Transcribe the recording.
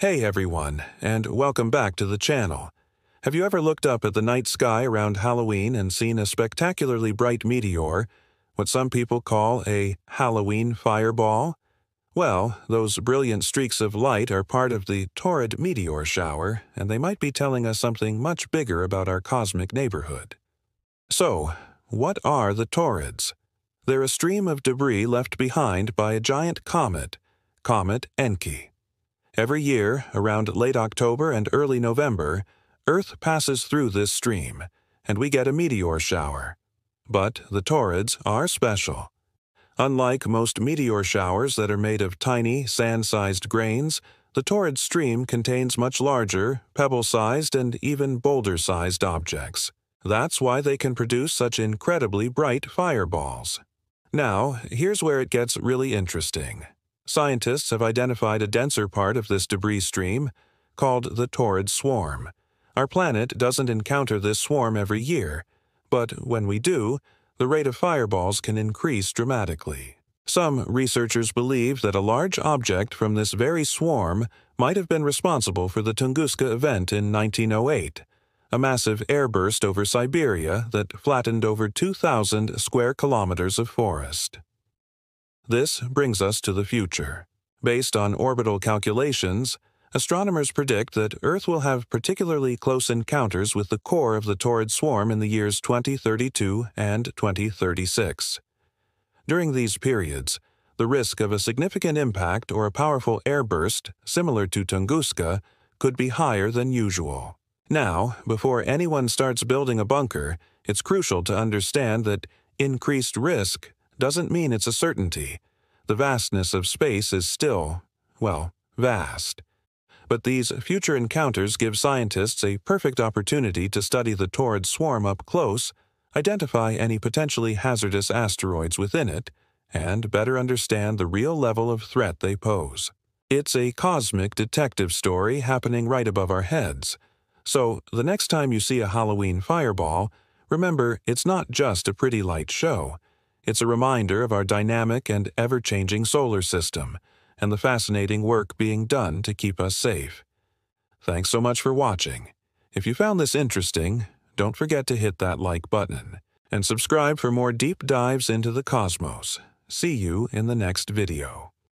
Hey everyone, and welcome back to the channel. Have you ever looked up at the night sky around Halloween and seen a spectacularly bright meteor, what some people call a Halloween fireball? Well, those brilliant streaks of light are part of the Taurid meteor shower, and they might be telling us something much bigger about our cosmic neighborhood. So, what are the Taurids? They're a stream of debris left behind by a giant comet, Comet Encke. Every year, around late October and early November, Earth passes through this stream, and we get a meteor shower. But the Taurids are special. Unlike most meteor showers that are made of tiny, sand-sized grains, the Taurid stream contains much larger, pebble-sized and even boulder-sized objects. That's why they can produce such incredibly bright fireballs. Now, here's where it gets really interesting. Scientists have identified a denser part of this debris stream, called the Taurid Swarm. Our planet doesn't encounter this swarm every year, but when we do, the rate of fireballs can increase dramatically. Some researchers believe that a large object from this very swarm might have been responsible for the Tunguska event in 1908, a massive airburst over Siberia that flattened over 2,000 square kilometers of forest. This brings us to the future. Based on orbital calculations, astronomers predict that Earth will have particularly close encounters with the core of the Taurid swarm in the years 2032 and 2036. During these periods, the risk of a significant impact or a powerful airburst, similar to Tunguska, could be higher than usual. Now, before anyone starts building a bunker, it's crucial to understand that increased risk doesn't mean it's a certainty. The vastness of space is still, well, vast. But these future encounters give scientists a perfect opportunity to study the Taurid swarm up close, identify any potentially hazardous asteroids within it, and better understand the real level of threat they pose. It's a cosmic detective story happening right above our heads. So, the next time you see a Halloween fireball, remember it's not just a pretty light show. It's a reminder of our dynamic and ever-changing solar system and the fascinating work being done to keep us safe. Thanks so much for watching. If you found this interesting, don't forget to hit that like button and subscribe for more deep dives into the cosmos. See you in the next video.